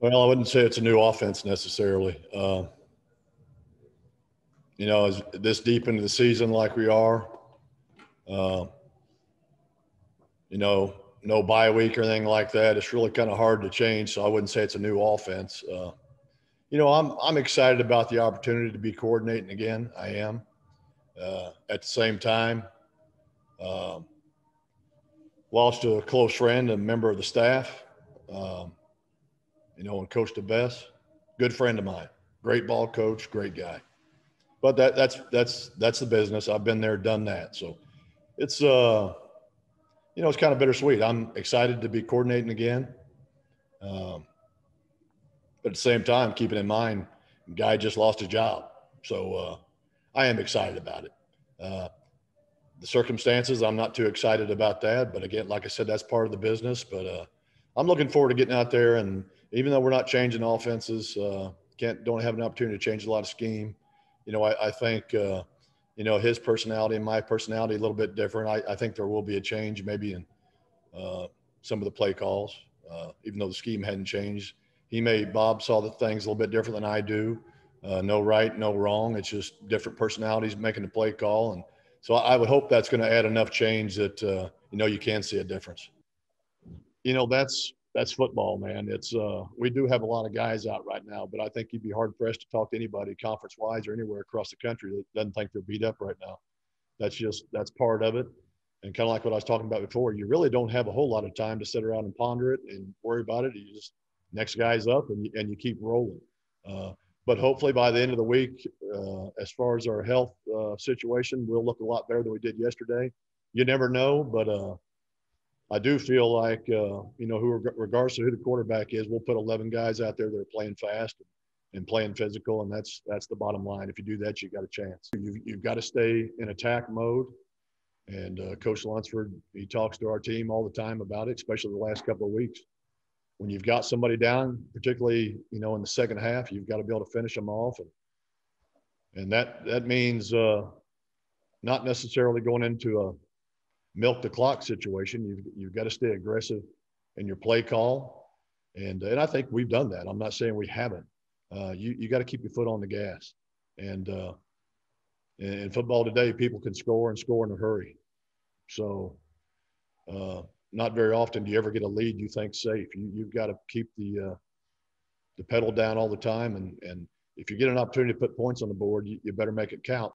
Well, I wouldn't say it's a new offense necessarily. Uh, you know, as this deep into the season like we are, uh, you know, no bye week or anything like that. It's really kind of hard to change. So I wouldn't say it's a new offense. Uh, you know, I'm I'm excited about the opportunity to be coordinating again. I am. Uh, at the same time, um, lost to a close friend, a member of the staff. Um, you know, and Coach DeBesse, good friend of mine, great ball coach, great guy. But that that's that's that's the business. I've been there, done that. So it's uh, you know, it's kind of bittersweet. I'm excited to be coordinating again. Um, but at the same time, keeping in mind, guy just lost his job. So uh, I am excited about it. Uh, the circumstances, I'm not too excited about that. But again, like I said, that's part of the business. But uh, I'm looking forward to getting out there. And even though we're not changing offenses, uh, can't don't have an opportunity to change a lot of scheme. You know, I, I think uh, you know his personality and my personality a little bit different. I, I think there will be a change, maybe in uh, some of the play calls, even though the scheme hadn't changed he may Bob saw the things a little bit different than I do. Uh, no right, no wrong. It's just different personalities making the play call, and so I would hope that's going to add enough change that uh, you know you can see a difference. You know that's that's football, man. It's uh, we do have a lot of guys out right now, but I think you'd be hard pressed to talk to anybody conference wise or anywhere across the country that doesn't think they're beat up right now. That's just that's part of it. And kind of like what I was talking about before, you really don't have a whole lot of time to sit around and ponder it and worry about it. You just next guy's up and you, and you keep rolling. Uh, but hopefully by the end of the week, uh, as far as our health uh, situation, we'll look a lot better than we did yesterday. You never know, but uh, I do feel like, uh, you know, who regardless of who the quarterback is, we'll put 11 guys out there that are playing fast and playing physical, and that's that's the bottom line. If you do that, you got a chance. You've, you've got to stay in attack mode. And uh, Coach Lunsford, he talks to our team all the time about it, especially the last couple of weeks when you've got somebody down, particularly you know in the second half, you've got to be able to finish them off, and and that that means uh, not necessarily going into a milk the clock situation. You've you've got to stay aggressive in your play call, and and I think we've done that. I'm not saying we haven't. Uh, you you got to keep your foot on the gas, and uh, in football today, people can score and score in a hurry. So uh, not very often do you ever get a lead you think safe. You, you've got to keep the uh, the pedal down all the time, and and if you get an opportunity to put points on the board, you, you better make it count.